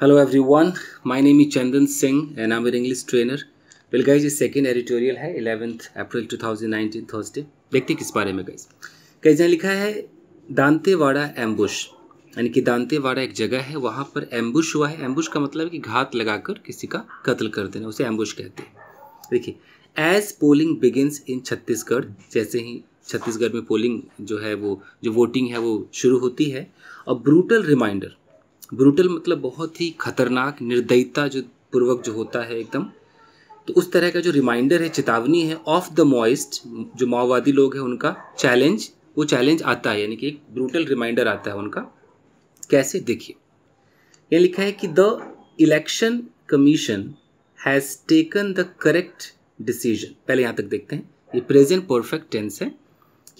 Hello everyone, my name is Chandan Singh and I'm an English trainer. Well guys, ये second editorial है 11th अप्रैल 2019 Thursday देखते किस बारे में गाइज़ गाइज़ यहाँ लिखा है दांतेवाड़ा एम्बुश यानी कि दांतेवाड़ा एक जगह है वहाँ पर एम्बुश हुआ है. एम्बुश का मतलब है कि घात लगाकर किसी का कत्ल कर देना उसे एम्बुश कहते हैं. देखिए as polling begins in Chhattisgarh जैसे ही छत्तीसगढ़ में पोलिंग जो है वो, जो वोटिंग है वो शुरू होती है। और ब्रूटल रिमाइंडर ब्रूटल मतलब बहुत ही खतरनाक, निर्दयता जो पूर्वक जो होता है एकदम। तो उस तरह का जो रिमाइंडर है, चेतावनी है ऑफ़ द मॉइस्ट जो माओवादी लोग हैं उनका चैलेंज वो चैलेंज आता है, यानी कि एक ब्रूटल रिमाइंडर आता है उनका। कैसे? देखिए यह लिखा है कि the election commission has taken the correct decision पहले यहाँ तक देखते हैं। ये प्रेजेंट परफेक्ट टेंस है।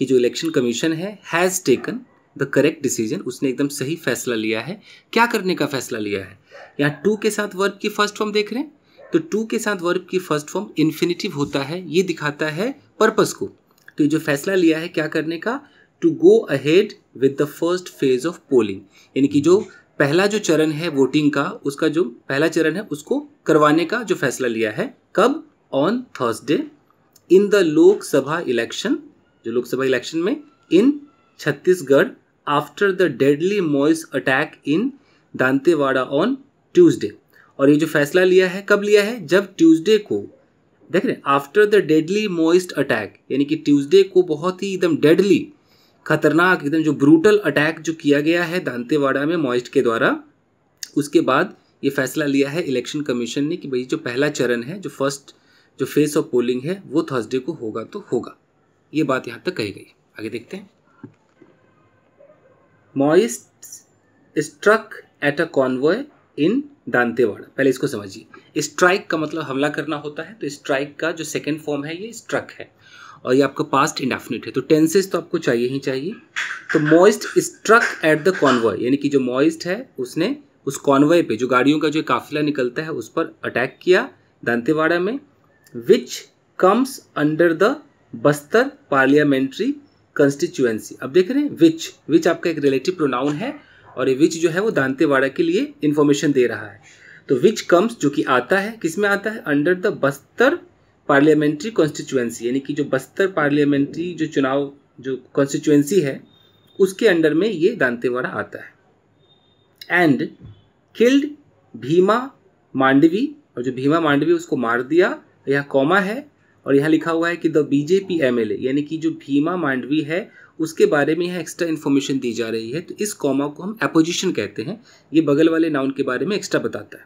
कि जो इलेक्शन कमीशन है has taken the correct decision उसने एकदम सही फैसला लिया है। क्या करने का फैसला लिया है? यहाँ टू के साथ वर्ब की फ़र्स्ट फॉर्म देख रहे हैं। तो टू के साथ वर्ब की फ़र्स्ट फॉर्म इन्फिनिटिव होता है। ये दिखाता है पर्पस को। तो जो फैसला लिया है क्या करने का? To go ahead with the first phase of polling यानी कि जो पहला जो चरण है वोटिंग का, उसका जो पहला चरण है, उसको करवाने का जो फैसला लिया है। कब? On Thursday in the Lok Sabha election जो लोकसभा इलेक्शन में, in Chhattisgarh after the deadly Maoist attack in Dantewada on Tuesday और ये जो फैसला लिया है, कब लिया है? जब ट्यूसडे को, देख रहे after the deadly Maoist attack यानी कि ट्यूसडे को बहुत ही एकदम डेडली खतरनाक, एकदम जो ब्रूटल अटैक जो किया गया है दांतेवाड़ा में मॉइस्ट के द्वारा, उसके बाद ये फैसला लिया है इलेक्शन कमीशन ने कि भाई, जो पहला चरण है, जो फ़र्स्ट जो फेस ऑफ़ पोलिंग है, वो थर्सडे को होगा तो होगा। ये बात यहाँ तक कही गई। आगे देखते हैं। Maoists struck at a convoy in Dantewada पहले इसको समझिए। स्ट्राइक का मतलब हमला करना होता है तो स्ट्राइक का जो सेकेंड फॉर्म है, ये स्ट्रक है। और ये आपका पास्ट इंडेफिनिट है। तो टेंसेस तो आपको चाहिए ही चाहिए। तो Maoists struck at the convoy यानी कि जो मॉइस्ट है, उसने उस कॉन्वॉय पे, जो गाड़ियों का जो काफिला निकलता है, उस पर अटैक किया दांतेवाड़ा में which comes under the Bastar parliamentary constituency अब देख रहे हैं विच विच आपका एक रिलेटिव प्रोनाउन है और ये विच जो है वो दांतेवाड़ा के लिए इंफॉर्मेशन दे रहा है। तो विच कम्स जो कि आता है किसमें आता है? Under the Bastar parliamentary constituency यानी कि जो बस्तर पार्लियामेंट्री जो चुनाव, जो कॉन्स्टिट्यूएंसी है, उसके अंडर में ये दांतेवाड़ा आता है। एंड किल्ड भीमा मांडवी, और जो भीमा मांडवी उसको मार दिया यह कॉमा है और यहाँ लिखा हुआ है कि द बीजेपी एमएलए यानी कि जो भीमा मांडवी है, उसके बारे में यहाँ एक्स्ट्रा इन्फॉर्मेशन दी जा रही है। तो इस कॉमा को हम अपोजिशन कहते हैं। ये बगल वाले नाउन के बारे में एक्स्ट्रा बताता है।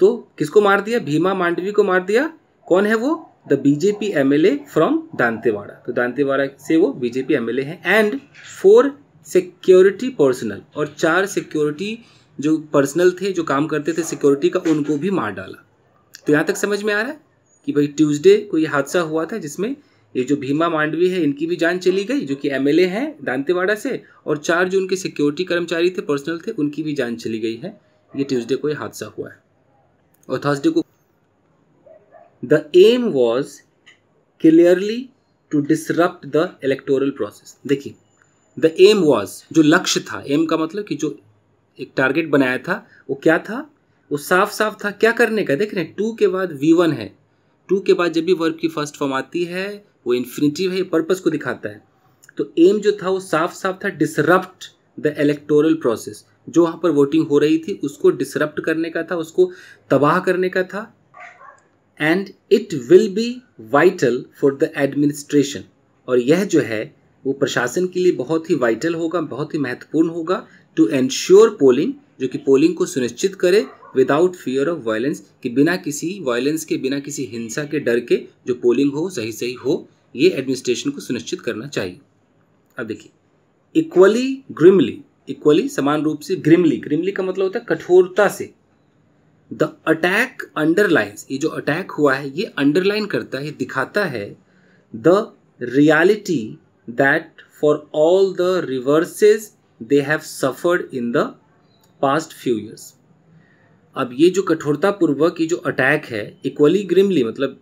तो किसको मार दिया? भीमा मांडवी को मार दिया। कौन है वो? The BJP MLA from Dantewada तो दांतेवाड़ा से वो बीजेपी एमएलए है। एंड फोर सिक्योरिटी पर्सनल और चार सिक्योरिटी जो पर्सनल थे, जो काम करते थे सिक्योरिटी का, उनको भी मार डाला। तो यहाँ तक समझ में आ रहा है? कि भाई ट्यूसडे को ये हादसा हुआ था जिसमें ये जो भीमा मांडवी है, इनकी भी जान चली गई, जो कि एमएलए हैं दांतेवाड़ा से, और चार जो उनके सिक्योरिटी कर्मचारी थे पर्सनल थे, उनकी भी जान चली गई है। ये ट्यूसडे को ये हादसा हुआ है। और थर्सडे को the aim was clearly to disrupt the electoral process देखिए द एम वॉज़ जो लक्ष्य था एम का मतलब कि जो एक टारगेट बनाया था, वो क्या था? वो साफ़ साफ़ था, क्या करने का? देख रहे हैं टू के बाद वी वन है। टू के बाद जब भी वर्ब की फ़र्स्ट फॉर्म आती है, वो इन्फिनिटिव है पर्पस को दिखाता है। तो एम जो था, वो साफ़ साफ़ था डिसरप्ट द इलेक्टोरल प्रोसेस जो वहाँ पर वोटिंग हो रही थी, उसको डिसरप्ट करने का था, उसको तबाह करने का था। And it will be vital for the administration और यह जो है, वो प्रशासन के लिए बहुत ही वाइटल होगा, बहुत ही महत्वपूर्ण होगा टू एंश्योर पोलिंग जो कि पोलिंग को सुनिश्चित करे विदाउट फियर ऑफ़ वायलेंस कि बिना किसी वायलेंस के, बिना किसी हिंसा के, डर के, जो पोलिंग हो सही सही हो, ये एडमिनिस्ट्रेशन को सुनिश्चित करना चाहिए। अब देखिए इक्वली ग्रिमली इक्वली समान रूप से ग्रिमली ग्रिमली का मतलब होता है कठोरता से। द अटैक अंडरलाइंस ये जो अटैक हुआ है, ये अंडरलाइन करता है, दिखाता है the reality that for all the reverses they have suffered in the past few years अब ये जो कठोरता पूर्वक ये जो अटैक है इक्वली ग्रिमली मतलब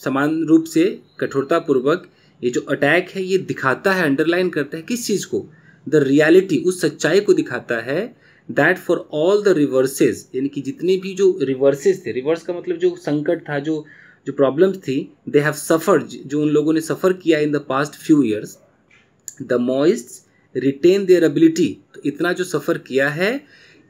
समान रूप से कठोरता पूर्वक ये जो अटैक है, ये दिखाता है अंडरलाइन करता है किस चीज़ को? द रियलिटी उस सच्चाई को दिखाता है that for all the reverses यानी कि जितने भी जो रिवर्सेज थे रिवर्स का मतलब जो संकट था, जो जो प्रॉब्लम्स थी दे हैव सफ़र जो उन लोगों ने सफ़र किया in the past few years the Maoists retain their ability तो इतना जो सफ़र किया है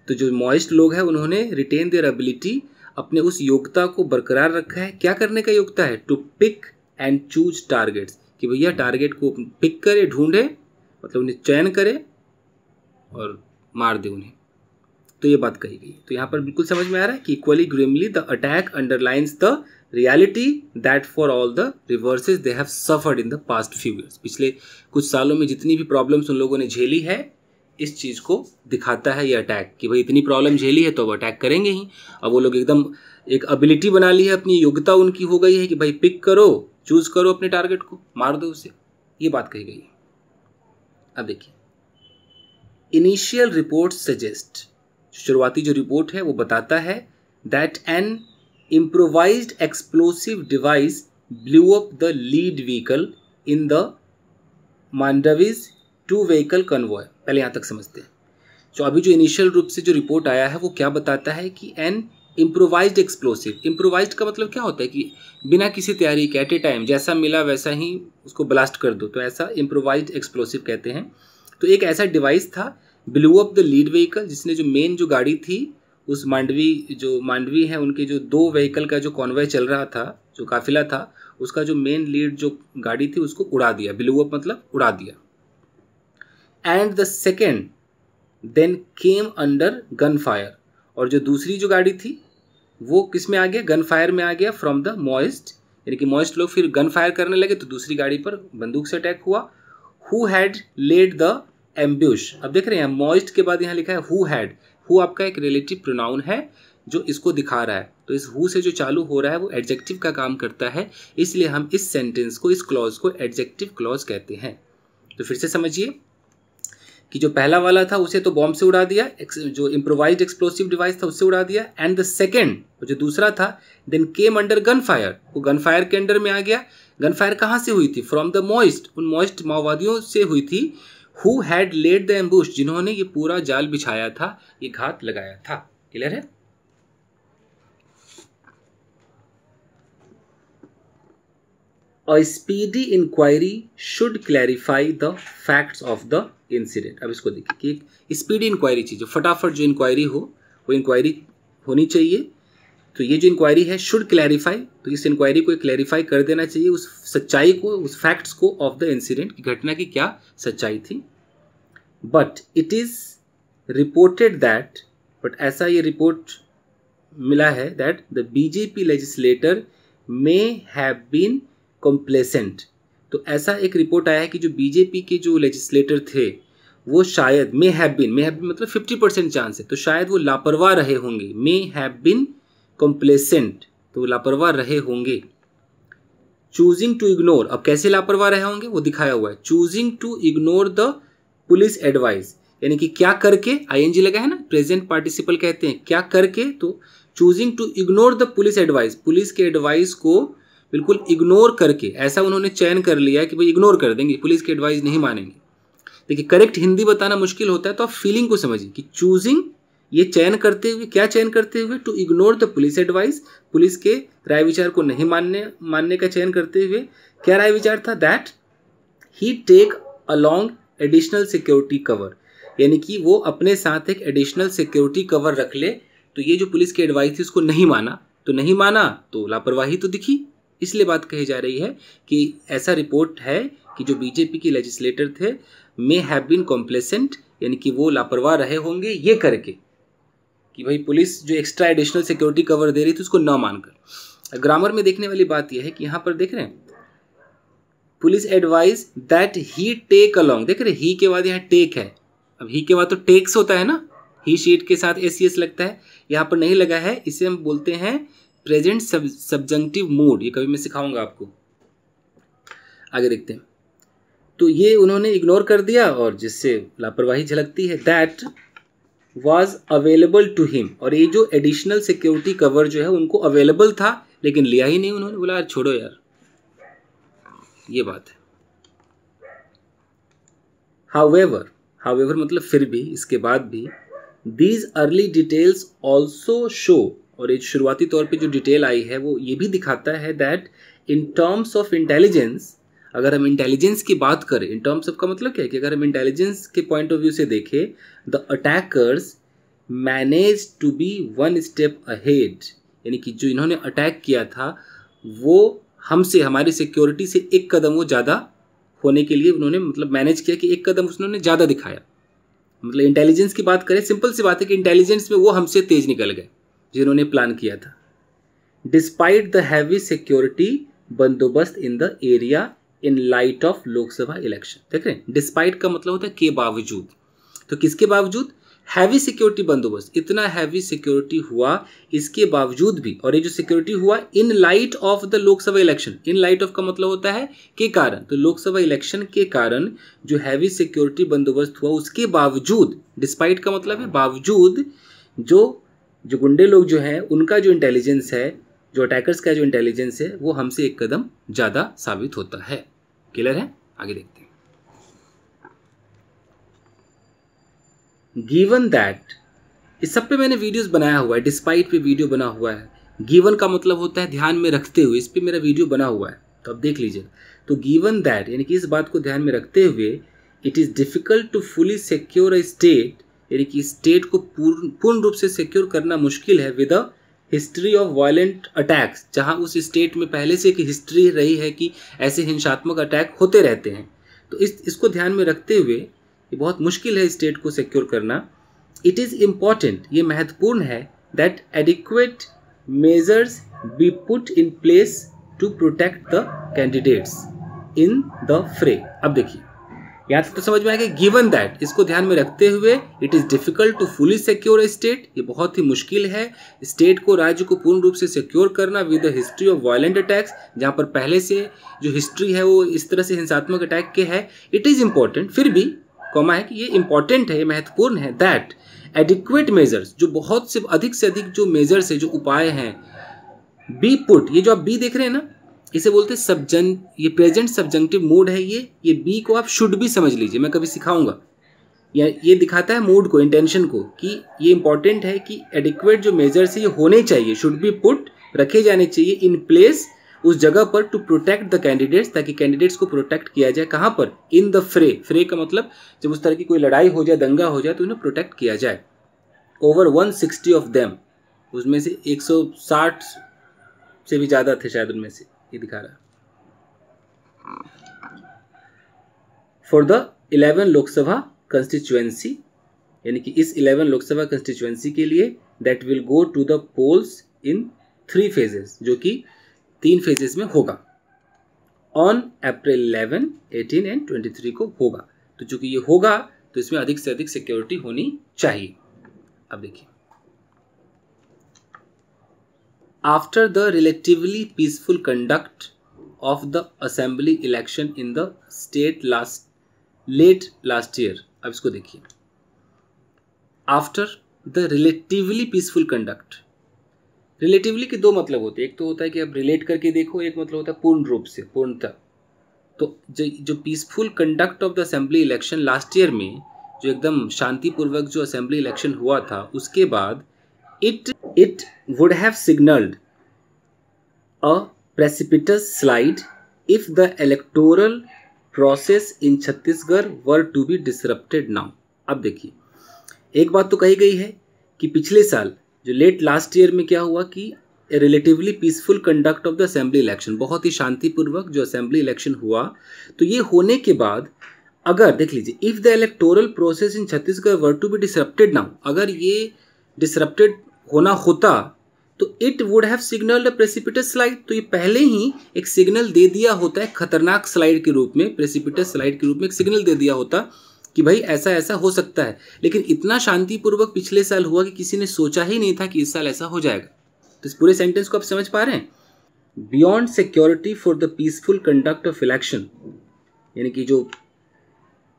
तो जो मॉइस्ट लोग हैं, उन्होंने रिटेन देयर एबिलिटी अपने उस योग्यता को बरकरार रखा है। क्या करने का योग्यता है? To pick and choose targets कि भैया टारगेट को पिक करे, ढूंढे मतलब उन्हें चयन करे और मार दे उन्हें। तो ये बात कही गई तो यहाँ पर बिल्कुल समझ में आ रहा है कि equally grimly the attack underlines the reality that for all the reverses they have suffered in the past few years पिछले कुछ सालों में जितनी भी प्रॉब्लम्स उन लोगों ने झेली है इस चीज़ को दिखाता है ये अटैक कि भाई इतनी प्रॉब्लम झेली है तो अब अटैक करेंगे ही। अब वो लोग एकदम एक एबिलिटी बना ली है अपनी, योग्यता उनकी हो गई है कि भाई पिक करो चूज़ करो अपने टारगेट को, मार दो उसे। ये बात कही गई है। अब देखिए। इनिशियल रिपोर्ट सजेस्ट शुरुआती जो रिपोर्ट है वो बताता है that an improvised explosive device blew up the lead vehicle in the Mandavi's two vehicle convoy, पहले यहाँ तक समझते हैं। तो अभी जो इनिशियल रूप से जो रिपोर्ट आया है, वो क्या बताता है कि एन इम्प्रोवाइज एक्सप्लोसिव इम्प्रोवाइज्ड का मतलब क्या होता है कि बिना किसी तैयारी के एट ए टाइम जैसा मिला वैसा ही उसको ब्लास्ट कर दो। तो ऐसा इम्प्रोवाइज एक्सप्लोसिव कहते हैं। तो एक ऐसा डिवाइस था blew up the lead vehicle जिसने जो मेन जो गाड़ी थी, उस मांडवी, जो मांडवी है, उनके जो दो व्हीकल का जो कॉन्वॉय चल रहा था, जो काफिला था, उसका जो मेन लीड जो गाड़ी थी, उसको उड़ा दिया। ब्लू अप मतलब उड़ा दिया। And the second then came under gun fire और जो दूसरी जो गाड़ी थी, वो किसमें आ गया? गन फायर में आ गया फ्रॉम द मॉइस्ट यानी कि मॉइस्ट लोग फिर गन फायर करने लगे तो दूसरी गाड़ी पर बंदूक से अटैक हुआ। Who had led the ambush अब देख रहे हैं मॉइस्ट के बाद यहाँ लिखा है हु हैड हु आपका एक रिलेटिव प्रोनाउन है, जो इसको दिखा रहा है। तो इस हु से जो चालू हो रहा है, वो एडजेक्टिव का काम करता है। इसलिए हम इस सेंटेंस को, इस क्लॉज को एडजेक्टिव क्लॉज कहते हैं। तो फिर से समझिए। कि जो पहला वाला था उसे तो बॉम्ब से उड़ा दिया जो इम्प्रोवाइज एक्सप्लोसिव डिवाइस था उससे उड़ा दिया एंड द सेकेंड जो दूसरा था then came under gun fire वो गन फायर के अंडर में आ गया। गन फायर कहाँ से हुई थी? फ्रॉम द मॉइस्ट उन मॉइस्ट माओवादियों से हुई थी who had led the ambush जिन्होंने ये पूरा जाल बिछाया था, ये घात लगाया था। क्लियर है? A speedy inquiry should clarify the facts of the incident अब इसको देखिए कि स्पीडी इंक्वायरी चाहिए फटाफट जो इंक्वायरी हो, वो इंक्वायरी होनी चाहिए। तो ये जो इंक्वायरी है शुड क्लैरिफाई तो इस इंक्वायरी को क्लैरिफाई कर देना चाहिए। उस सच्चाई को, उस फैक्ट्स को ऑफ़ द इंसिडेंट की घटना की क्या सच्चाई थी। But it is reported that but ऐसा ये रिपोर्ट मिला है that the BJP legislator may have been complacent तो ऐसा एक रिपोर्ट आया है कि जो बीजेपी के जो लेजिस्लेटर थे वो शायद may have been may have been मतलब फिफ्टी परसेंट चांस है। तो शायद वो लापरवाह रहे होंगे। मे हैव बिन कॉम्प्लेसेंट तो वो लापरवाह रहे होंगे। चूजिंग टू इग्नोर अब कैसे लापरवाह रहे होंगे? वो दिखाया हुआ है। Choosing to ignore the police advice यानी कि क्या करके? आईएनजी लगा है ना? प्रेजेंट पार्टिसिपल कहते हैं। क्या करके? तो choosing to ignore the police advice police के एडवाइस को बिल्कुल इग्नोर करके। ऐसा उन्होंने चयन कर लिया कि भाई इग्नोर कर देंगे। पुलिस की एडवाइस नहीं मानेंगे। देखिए करेक्ट हिंदी बताना मुश्किल होता है तो आप फीलिंग को समझिए कि चूजिंग ये चयन करते हुए, क्या चयन करते हुए? To ignore the police advice police के राय विचार को नहीं मानने मानने का चयन करते हुए, क्या राय विचार था? That he take along additional security cover यानी कि वो अपने साथ एक एडिशनल सिक्योरिटी कवर रख ले तो ये जो पुलिस की एडवाइस थी, उसको नहीं माना। तो नहीं माना तो लापरवाही तो दिखी। इसलिए बात कही जा रही है कि ऐसा रिपोर्ट है कि जो बीजेपी के लेजिस्लेटर थे मे हैव बीन कॉम्प्लेसेंट यानी कि वो लापरवाह रहे होंगे ये करके कि भाई पुलिस जो एक्स्ट्रा एडिशनल सिक्योरिटी कवर दे रही थी उसको न मानकर। ग्रामर में देखने वाली बात यह है कि यहाँ पर देख रहे हैं, police advice that he take along देख रहे ही के बाद यहाँ टेक है। अब ही के बाद तो टेक्स होता है ना। ही शीट के साथ एस लगता है। यहाँ पर नहीं लगा है। इसे हम बोलते हैं प्रेजेंट सब सब्जंक्टिव मूड ये कभी मैं सिखाऊँगा आपको। आगे देखते हैं। तो ये उन्होंने इग्नोर कर दिया और जिससे लापरवाही झलकती है that was available to him और ये जो एडिशनल सिक्योरिटी कवर जो है, उनको अवेलेबल था, लेकिन लिया ही नहीं उन्होंने। बोला, यार, छोड़ो यार। ये बात है। हाउएवर हाउएवर मतलब फिर भी, इसके बाद भी these early details also show और एक शुरुआती तौर पे जो डिटेल आई है, वो ये भी दिखाता है that in terms of intelligence अगर हम इंटेलिजेंस की बात करें इन टर्म्स ऑफ़ का मतलब क्या है कि अगर हम इंटेलिजेंस के पॉइंट ऑफ़ व्यू से देखें the attackers managed to be one step ahead यानी कि जो इन्होंने अटैक किया था, वो हमसे, हमारी सिक्योरिटी से एक कदम वो ज़्यादा होने के लिए उन्होंने मतलब मैनेज किया कि एक कदम उन्होंने ज़्यादा दिखाया। मतलब इंटेलिजेंस की बात करें सिंपल सी बात है कि इंटेलिजेंस में वो हमसे तेज निकल गए, जिन्होंने प्लान किया था। डिस्पाइट द हैवी सिक्योरिटी बंदोबस्त in the area in light of Lok Sabha election देख रहे हैं? डिस्पाइट का मतलब होता है के बावजूद। तो किसके बावजूद? हैवी सिक्योरिटी बंदोबस्त। इतना हैवी सिक्योरिटी हुआ इसके बावजूद भी। और ये जो सिक्योरिटी हुआ in light of the Lok Sabha election in light of का मतलब होता है के कारण। तो लोकसभा इलेक्शन के कारण जो हैवी सिक्योरिटी बंदोबस्त हुआ, उसके बावजूद डिस्पाइट का मतलब है बावजूद जो जो गुंडे लोग जो हैं, उनका जो इंटेलिजेंस है, जो अटैकर्स का जो इंटेलिजेंस है, वो हमसे एक कदम ज़्यादा साबित होता है। क्लियर है? आगे देखते हैं। गिवन दैट इस सब पे मैंने वीडियोस बनाया हुआ है डिस्पाइट पे वीडियो बना हुआ है। गिवन का मतलब होता है ध्यान में रखते हुए, इस पे मेरा वीडियो बना हुआ है। तो अब देख लीजिए। तो गिवन दैट यानी कि इस बात को ध्यान में रखते हुए it is difficult to fully secure a state यानी कि स्टेट को पूर्ण पूर्ण रूप से सिक्योर करना मुश्किल है with a history of violent attacks जहाँ उस स्टेट में पहले से एक हिस्ट्री रही है कि ऐसे हिंसात्मक अटैक होते रहते हैं। तो इस, इसको ध्यान में रखते हुए ये बहुत मुश्किल है स्टेट को सिक्योर करना। इट इज़ इंपॉर्टेंट ये महत्वपूर्ण है that adequate measures be put in place to protect the candidates in the fray अब देखिए। यहाँ तक तो समझ में आएगा गिवन दैट इसको ध्यान में रखते हुए it is difficult to fully secure a state ये बहुत ही मुश्किल है। स्टेट को राज्य को पूर्ण रूप से सिक्योर करना with the history of violent attacks जहाँ पर पहले से जो हिस्ट्री है वो इस तरह से हिंसात्मक अटैक के है इट इज़ इंपॉर्टेंट फिर भी कॉमा है कि ये इंपॉर्टेंट है, ये महत्वपूर्ण है दैट एडिक्वेट मेजर्स जो बहुत से अधिक से अधिक जो मेजर्स है, जो उपाय हैं बी पुट ये जो आप बी देख रहे हैं ना इसे बोलते हैं सबजन ये प्रेजेंट सब्जेंटिव मूड है ये ये बी को आप शुड भी समझ लीजिए, मैं कभी सिखाऊँगा। या ये दिखाता है मूड को इंटेंशन को, कि ये इंपॉर्टेंट है कि एडिक्वेट जो मेजर्स है, ये होने चाहिए शुड बी पुट रखे जाने चाहिए इन प्लेस उस जगह पर टू प्रोटेक्ट द कैंडिडेट्स ताकि कैंडिडेट्स को प्रोटेक्ट किया जाए। कहाँ पर? इन द फ्रे फ्रे का मतलब जब उस तरह की कोई लड़ाई हो जाए, दंगा हो जाए तो उन्हें प्रोटेक्ट किया जाए। ओवर 160 ऑफ़ देम उसमें से 160 से भी ज़्यादा थे शायद उनमें से। ये दिखा रहा है। फॉर द 11 लोकसभा कंस्टिट्युएंसी यानी कि इस 11 लोकसभा कंस्टिट्युएंसी के लिए that will go to the polls in three phases जो कि तीन फेजेस में होगा। ऑन अप्रैल 11, 18 एंड 23 को होगा। तो चूँकि ये होगा तो इसमें अधिक से अधिक सिक्योरिटी होनी चाहिए। अब देखिए। After the relatively peaceful conduct of the assembly election in the state last let last year अब इसको देखिए। After the relatively peaceful conduct relatively के दो मतलब होते हैं। एक तो होता है कि अब रिलेट करके देखो, एक मतलब होता है पूर्ण रूप से, पूर्णतः। तो जो जो peaceful conduct of the assembly election last year में, जो एकदम शांतिपूर्वक जो असेंबली इलेक्शन हुआ था, उसके बाद it it would have signalled a precipitous slide if the electoral process in Chhattisgarh were to be disrupted now अब देखिए, एक बात तो कही गई है कि पिछले साल, जो लेट लास्ट ईयर में क्या हुआ कि relatively peaceful conduct of the assembly election बहुत ही शांतिपूर्वक जो असेंबली इलेक्शन हुआ तो ये होने के बाद अगर देख लीजिए if the electoral process in Chhattisgarh were to be disrupted now अगर ये डिसरप्टेड होना होता तो it would have signal precipitous slide तो ये पहले ही एक सिग्नल दे दिया होता है, खतरनाक स्लाइड के रूप में प्रेसिपिटस स्लाइड के रूप में एक सिग्नल दे दिया होता कि भाई ऐसा ऐसा हो सकता है। लेकिन इतना शांतिपूर्वक पिछले साल हुआ कि किसी ने सोचा ही नहीं था कि इस साल ऐसा हो जाएगा। तो इस पूरे सेंटेंस को आप समझ पा रहे हैं? Beyond security for the peaceful conduct of election यानी कि जो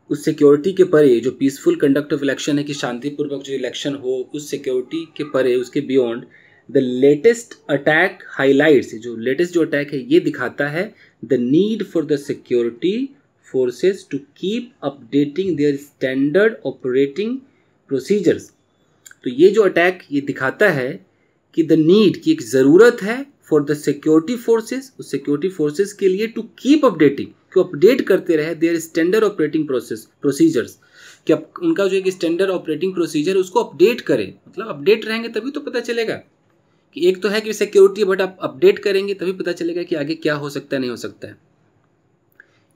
उस सिक्योरिटी के परे जो पीसफुल कंडक्ट ऑफ़ इलेक्शन है कि शांतिपूर्वक जो इलेक्शन हो, उस सिक्योरिटी के परे, उसके beyond the latest attack highlights जो लेटेस्ट जो अटैक है, ये दिखाता है the need for the security forces to keep updating their standard operating procedures तो ये जो अटैक ये दिखाता है कि द नीड की एक ज़रूरत है फॉर द सिक्योरिटी फोर्सेस उस सिक्योरिटी फोर्सेस के लिए टू कीप अपडेटिंग कि अपडेट करते रहे their standard operating process procedures कि अब उनका जो एक स्टैंडर्ड ऑपरेटिंग प्रोसीजर उसको अपडेट करें। मतलब अपडेट रहेंगे तभी तो पता चलेगा कि एक तो है कि सिक्योरिटी बट आप अपडेट करेंगे तभी पता चलेगा कि आगे क्या हो सकता है, नहीं हो सकता है।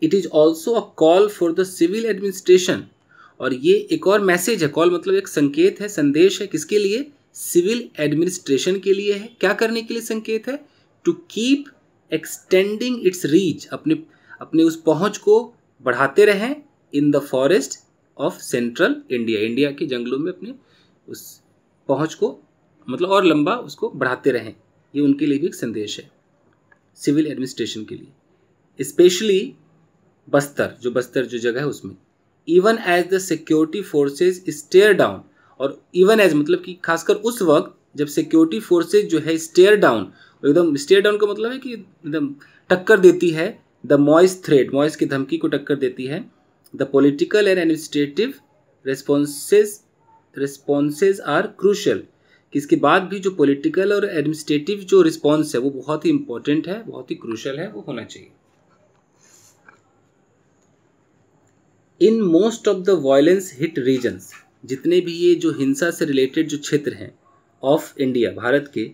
It is also a call for the civil administration और ये एक और मैसेज है। कॉल मतलब एक संकेत है, संदेश है किसके लिए? सिविल एडमिनिस्ट्रेशन के लिए है। क्या करने के लिए संकेत है? To keep extending its reach अपने अपने उस पहुँच को बढ़ाते रहें in the forest of central India India के जंगलों में अपने उस पहुँच को मतलब और लंबा उसको बढ़ाते रहें। ये उनके लिए भी एक संदेश है सिविल एडमिनिस्ट्रेशन के लिए। स्पेशली बस्तर, जो बस्तर जो जगह है उसमें। Even as the security forces stare down और इवन एज मतलब कि खासकर उस वक्त जब सिक्योरिटी फोर्सेज जो है स्टेयर डाउन एकदम स्टेयर डाउन का मतलब है कि एकदम टक्कर देती है द मॉइस थ्रेड, मॉइस की धमकी को टक्कर देती है। The political and administrative responses responses are crucial इसके बाद भी जो पॉलिटिकल और एडमिनिस्ट्रेटिव जो रिस्पॉन्स है, वो बहुत ही इंपॉर्टेंट है, बहुत ही क्रूशल है, वो होना चाहिए। In most of the violence hit regions, जितने भी ये जो हिंसा से रिलेटेड जो क्षेत्र हैं, ऑफ़ इंडिया, भारत के,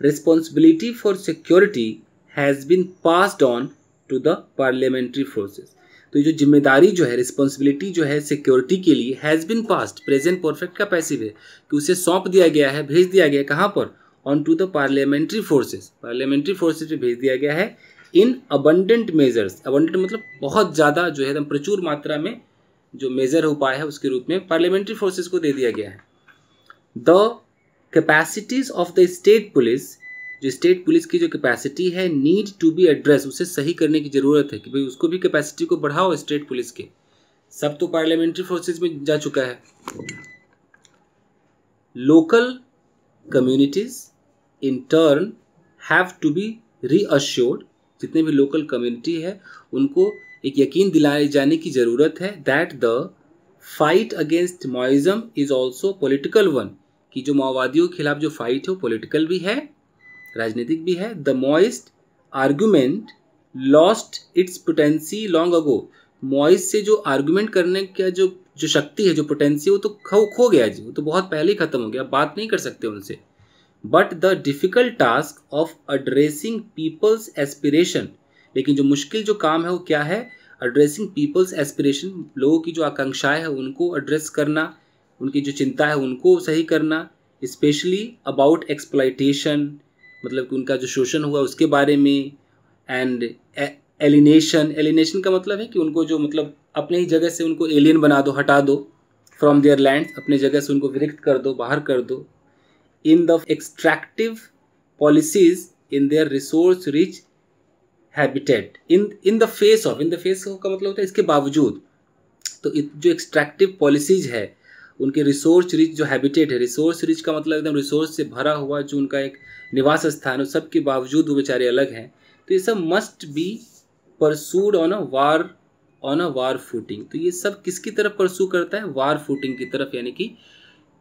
responsibility for security has been passed on to the parliamentary forces तो ये जो ज़िम्मेदारी जो है रिस्पॉन्सिबिलिटी जो है सिक्योरिटी के लिए has been passed present perfect का पैसिव है कि उसे सौंप दिया गया है, भेज दिया गया है कहाँ पर? On to the parliamentary forces parliamentary forces भेज दिया गया है इन अबंडेंट मेजर्स अबंडेंट मतलब बहुत ज़्यादा जो है, एकदम प्रचुर मात्रा में जो मेजर उपाय है, उसके रूप में पार्लियामेंट्री फोर्सेज को दे दिया गया है। The capacities of the state police जो स्टेट पुलिस की जो कैपेसिटी है नीड टू बी एड्रेस उसे सही करने की ज़रूरत है कि भाई उसको भी कैपेसिटी को बढ़ाओ स्टेट पुलिस के। सब तो पार्लियामेंट्री फोर्सेज में जा चुका है। Local communities in turn have to be reassured जितने भी लोकल कम्युनिटी है, उनको एक यकीन दिलाए जाने की ज़रूरत है that the fight against Maoism is also political one कि जो माओवादियों के खिलाफ जो फाइट है, वो पोलिटिकल भी है। राजनीतिक भी है। The Maoist argument lost its potency long ago Maoists से जो आर्ग्यूमेंट करने का जो जो शक्ति है, जो पोटेंसी वो तो खो खो गया जी। वो तो बहुत पहले ही खत्म हो गया। बात नहीं कर सकते उनसे। But the difficult task of addressing people's aspiration लेकिन जो मुश्किल जो काम है, वो क्या है? एड्रेसिंग पीपल्स एस्पिरेशन लोगों की जो आकांक्षाएँ हैं, उनको एड्रेस करना, उनकी जो चिंता है, उनको सही करना स्पेशली अबाउट एक्सप्लाइटेशन मतलब कि उनका जो शोषण हुआ उसके बारे में एंड एलिनेशन एलिनेशन का मतलब है कि उनको जो मतलब अपने ही जगह से उनको एलियन बना दो, हटा दो फ्रॉम देयर लैंड अपने जगह से उनको विरक्त कर दो, बाहर कर दो in the extractive policies in their resource rich habitat in in the face of in the face of का मतलब होता है इसके बावजूद। तो जो एक्सट्रैक्टिव पॉलिसीज़ है, उनके रिसोर्स रिच जो हैबिटेट है रिसोर्स रिच का मतलब एकदम रिसोर्स से भरा हुआ जो उनका एक निवास स्थान है सब के बावजूद वो बेचारे अलग हैं। तो ये सब must be pursued on a war on a war footing तो ये सब किसकी तरफ़ परसू करता है? वार फूटिंग की तरफ़, यानी कि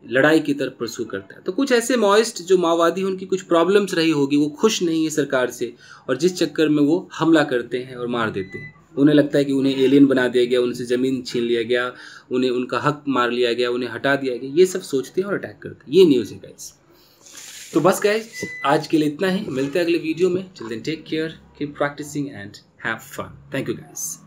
लड़ाई की तरफ़ परसू करता है। तो कुछ ऐसे मॉइस्ट जो माओवादी हैं, उनकी कुछ प्रॉब्लम्स रही होगी, वो खुश नहीं है सरकार से, और जिस चक्कर में वो हमला करते हैं और मार देते हैं। उन्हें लगता है कि उन्हें एलियन बना दिया गया, उनसे ज़मीन छीन लिया गया, उन्हें उनका हक मार लिया गया, उन्हें हटा दिया गया। ये सब सोचते हैं और अटैक करते हैं। ये न्यूज़ है गाइज़ तो बस गए आज के लिए इतना ही। मिलते हैं अगले वीडियो में। Children take care keep practising and have fun thank you guys